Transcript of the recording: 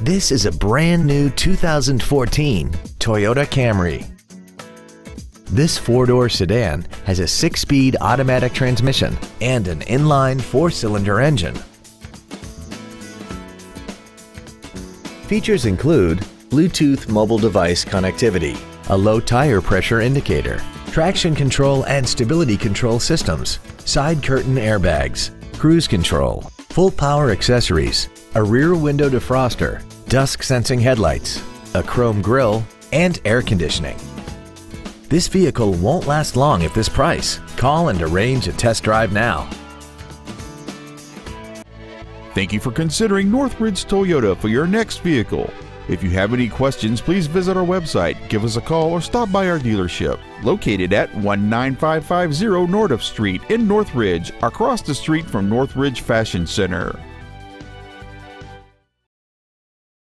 This is a brand new 2014 Toyota Camry. This four-door sedan has a six-speed automatic transmission and an inline four-cylinder engine. Features include Bluetooth mobile device connectivity, a low tire pressure indicator, traction control and stability control systems, side curtain airbags, cruise control, full power accessories, a rear window defroster, dusk sensing headlights, a chrome grille, and air conditioning. This vehicle won't last long at this price. Call and arrange a test drive now. Thank you for considering Northridge Toyota for your next vehicle. If you have any questions, please visit our website, give us a call, or stop by our dealership, located at 19550 Nordhoff Street in Northridge, across the street from Northridge Fashion Center.